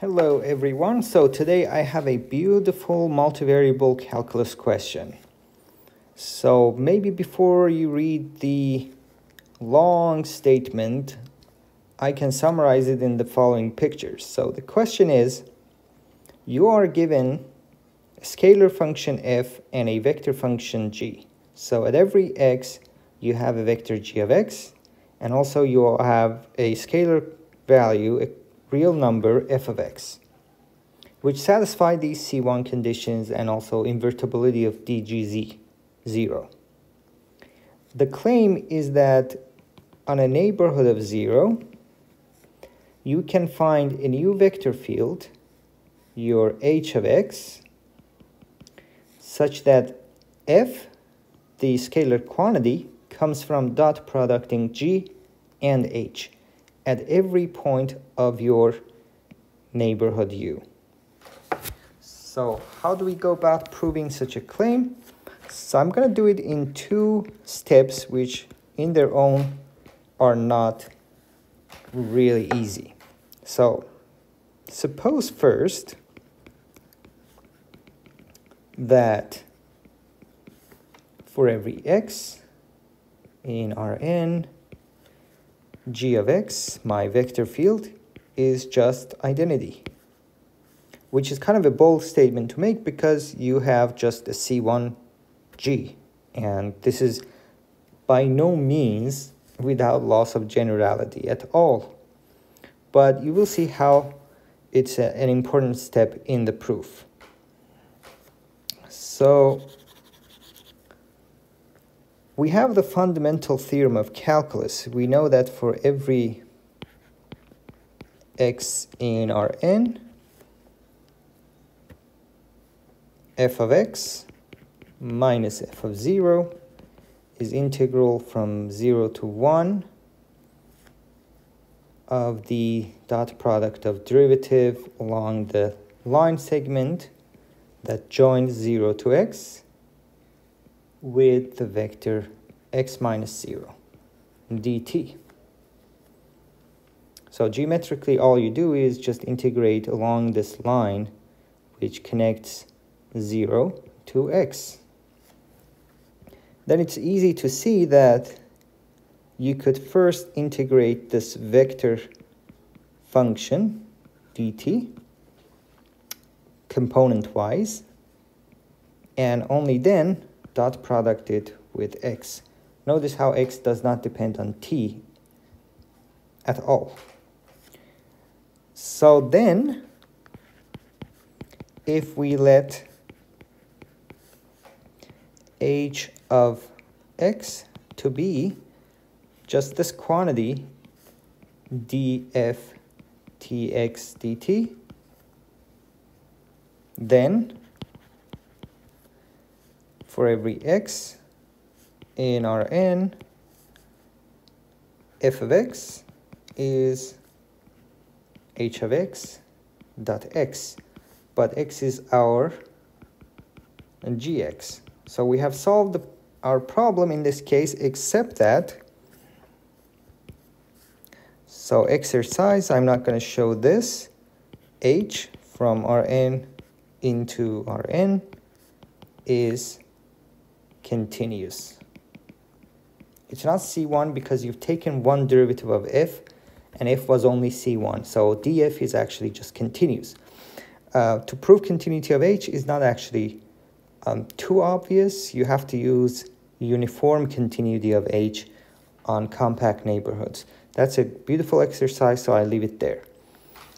Hello everyone, so today I have a beautiful multivariable calculus question. So maybe before you read the long statement, I can summarize it in the following pictures. So the question is, you are given a scalar function f and a vector function g. So at every x, you have a vector g of x, and also you have a scalar value, real number f of x, which satisfy these C1 conditions and also invertibility of dgz 0. The claim is that on a neighborhood of 0, you can find a new vector field, your h of x, such that f, the scalar quantity, comes from dot producting g and h at every point of your neighborhood U. So how do we go about proving such a claim? So I'm going to do it in two steps which in their own are not really easy. So suppose first that for every x in Rn g of x, my vector field, is just identity, which is kind of a bold statement to make because you have just a C1G. And this is by no means without loss of generality at all. But you will see how it's a, an important step in the proof. So we have the fundamental theorem of calculus. We know that for every x in Rn, f of x minus f of 0 is integral from 0 to 1 of the dot product of derivative along the line segment that joins 0 to x with the vector x minus 0 dt. So geometrically all you do is just integrate along this line which connects 0 to x. Then it's easy to see that you could first integrate this vector function dt component-wise and only then dot product it with x. Notice how x does not depend on t at all. So then, if we let h of x to be just this quantity df tx dt, then for every x in Rn, f of x is h of x dot x, but x is our gx. So we have solved our problem in this case, except that, so exercise, I'm not going to show this, h from Rn into Rn is continuous. It's not C1 because you've taken one derivative of f and f was only C1. So df is actually just continuous. Uh, to prove continuity of h is not actually um, too obvious. You have to use uniform continuity of h on compact neighborhoods. That's a beautiful exercise, so I leave it there.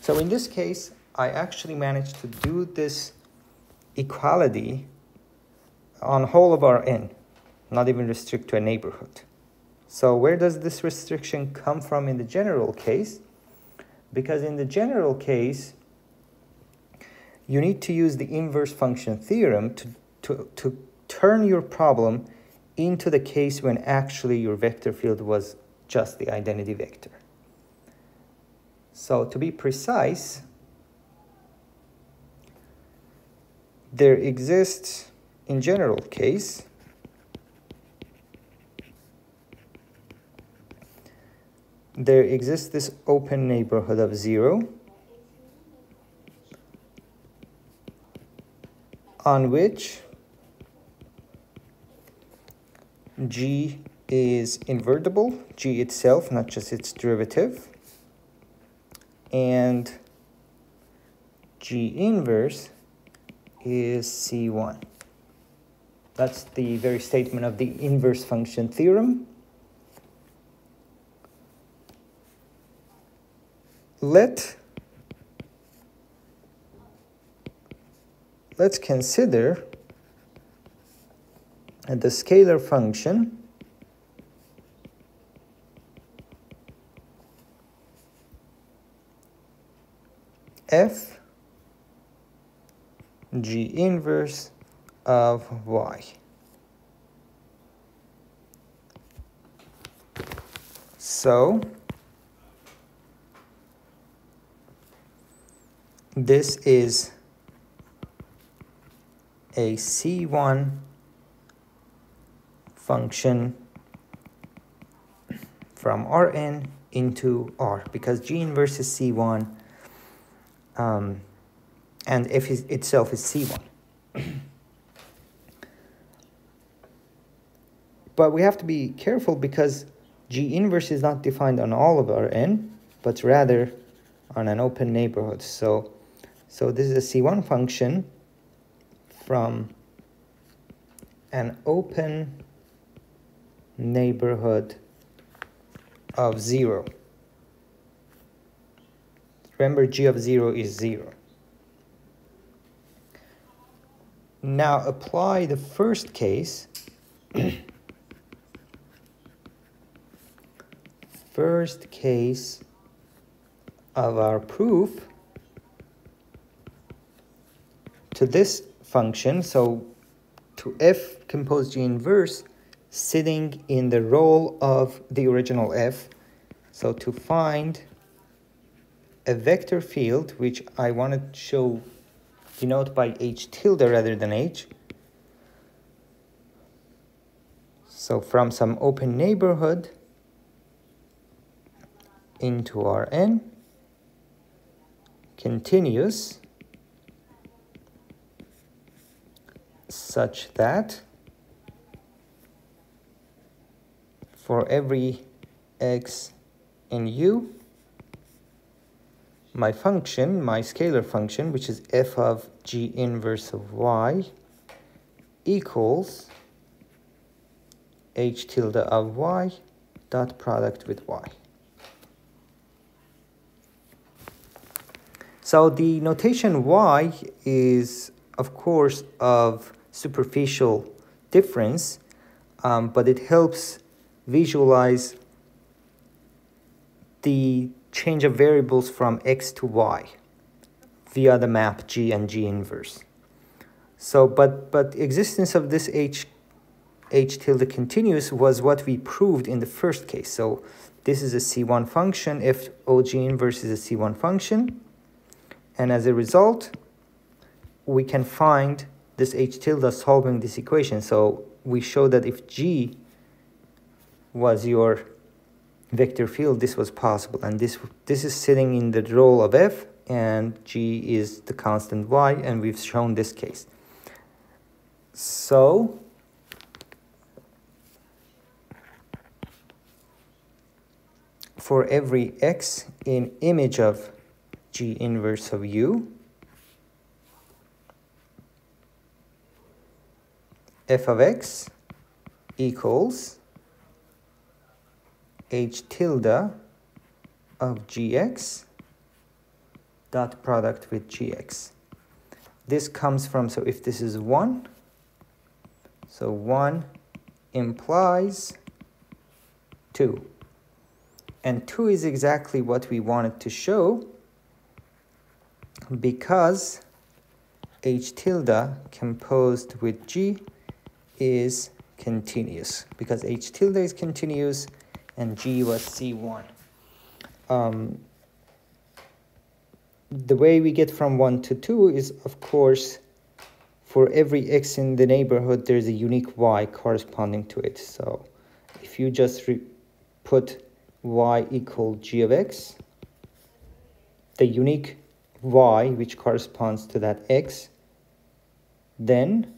So in this case, I actually managed to do this equality on whole of Rn, not even restrict to a neighborhood. So where does this restriction come from in the general case? Because in the general case, you need to use the inverse function theorem to, to, to turn your problem into the case when actually your vector field was just the identity vector. So to be precise, there exists in general case, there exists this open neighborhood of 0 on which g is invertible, g itself, not just its derivative, and g inverse is c1. That's the very statement of the inverse function theorem. Let let's consider the scalar function f g inverse of y. So this is a C1 function from Rn into R because G inverse is C1 um, and F is, itself is C1. but we have to be careful because G inverse is not defined on all of Rn, but rather on an open neighborhood. So, so this is a C1 function from an open neighborhood of 0. Remember, g of 0 is 0. Now apply the first case. first case of our proof to this function. So to f compose g inverse sitting in the role of the original f. So to find a vector field, which I want to show denote by h tilde rather than h. So from some open neighborhood into Rn continuous such that for every x in u, my function, my scalar function, which is f of g inverse of y, equals h tilde of y dot product with y. So the notation y is, of course, of superficial difference, um, but it helps visualize the change of variables from x to y via the map g and g inverse. So, but, but existence of this h, h tilde continuous was what we proved in the first case. So this is a C1 function if OG inverse is a C1 function. And as a result, we can find this h tilde solving this equation. So we show that if g was your vector field, this was possible. And this, this is sitting in the role of f, and g is the constant y, and we've shown this case. So for every x in image of g inverse of u, f of x equals h tilde of gx dot product with gx. This comes from, so if this is 1, so 1 implies 2. And 2 is exactly what we wanted to show because h tilde composed with g is continuous because H tilde is continuous and G was C1. Um, the way we get from 1 to 2 is, of course, for every x in the neighborhood, there's a unique y corresponding to it. So if you just put y equal g of x, the unique y, which corresponds to that x, then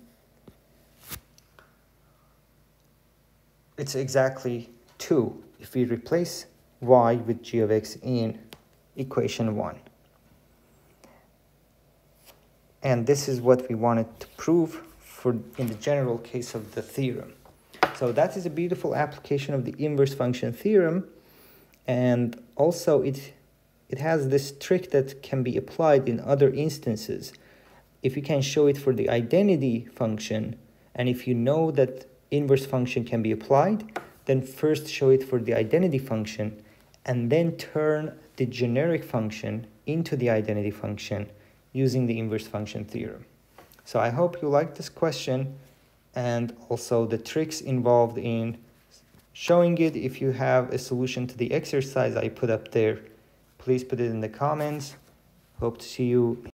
it's exactly 2 if we replace y with g of x in equation 1. And this is what we wanted to prove for in the general case of the theorem. So that is a beautiful application of the inverse function theorem. And also it, it has this trick that can be applied in other instances. If you can show it for the identity function, and if you know that inverse function can be applied, then first show it for the identity function, and then turn the generic function into the identity function using the inverse function theorem. So I hope you like this question and also the tricks involved in showing it. If you have a solution to the exercise I put up there, please put it in the comments. Hope to see you